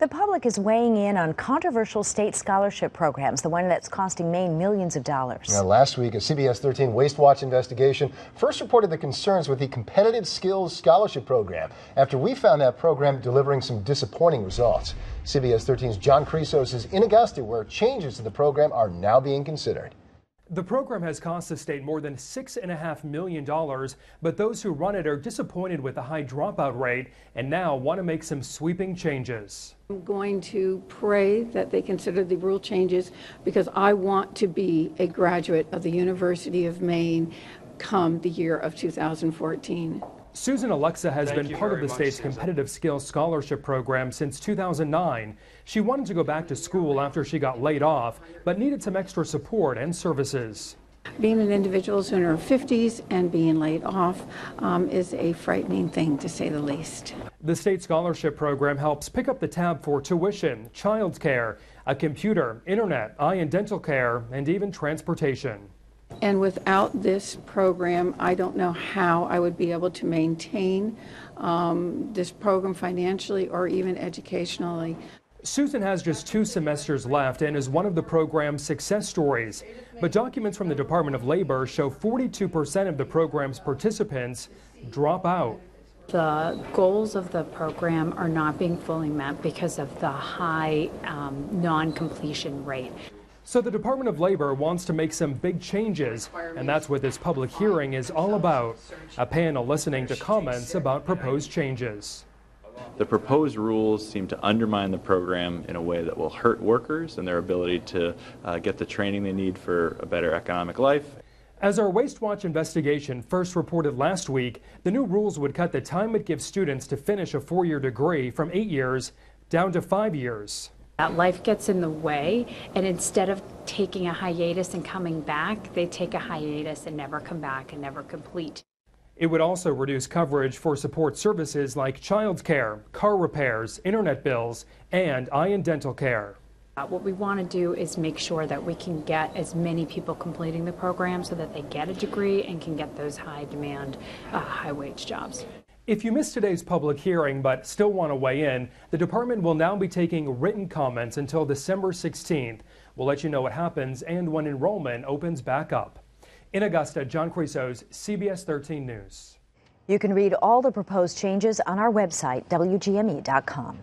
The public is weighing in on controversial state scholarship programs, the one that's costing Maine millions of dollars. Now, last week, a CBS 13 Waste Watch investigation first reported the concerns with the Competitive Skills Scholarship Program after we found that program delivering some disappointing results. CBS 13's John Chrysos is in Augusta, where changes to the program are now being considered. The program has cost the state more than $6.5 million, but those who run it are disappointed with the high dropout rate and now want to make some sweeping changes. I'm going to pray that they consider the rule changes because I want to be a graduate of the University of Maine come the year of 2014. Susan Alexa has Thank been part of the much, state's Susan. competitive skills scholarship program since 2009. She wanted to go back to school after she got laid off, but needed some extra support and services. Being an individual who's in her 50s and being laid off um, is a frightening thing, to say the least. The state scholarship program helps pick up the tab for tuition, child care, a computer, internet, eye and dental care, and even transportation. And without this program, I don't know how I would be able to maintain um, this program financially or even educationally. Susan has just two semesters left and is one of the program's success stories. But documents from the Department of Labor show 42% of the program's participants drop out. The goals of the program are not being fully met because of the high um, non-completion rate. So the Department of Labor wants to make some big changes, and that's what this public hearing is all about. A panel listening to comments about proposed changes. The proposed rules seem to undermine the program in a way that will hurt workers and their ability to uh, get the training they need for a better economic life. As our Waste Watch investigation first reported last week, the new rules would cut the time it gives students to finish a four year degree from eight years down to five years. That life gets in the way, and instead of taking a hiatus and coming back, they take a hiatus and never come back and never complete. It would also reduce coverage for support services like childcare, car repairs, internet bills, and eye and dental care. Uh, What we want to do is make sure that we can get as many people completing the program so that they get a degree and can get those high demand, uh, high wage jobs. If you missed today's public hearing but still want to weigh in, the department will now be taking written comments until December 16th. We'll let you know what happens and when enrollment opens back up. In Augusta, John Chrysos, CBS 13 News. You can read all the proposed changes on our website, WGME.com.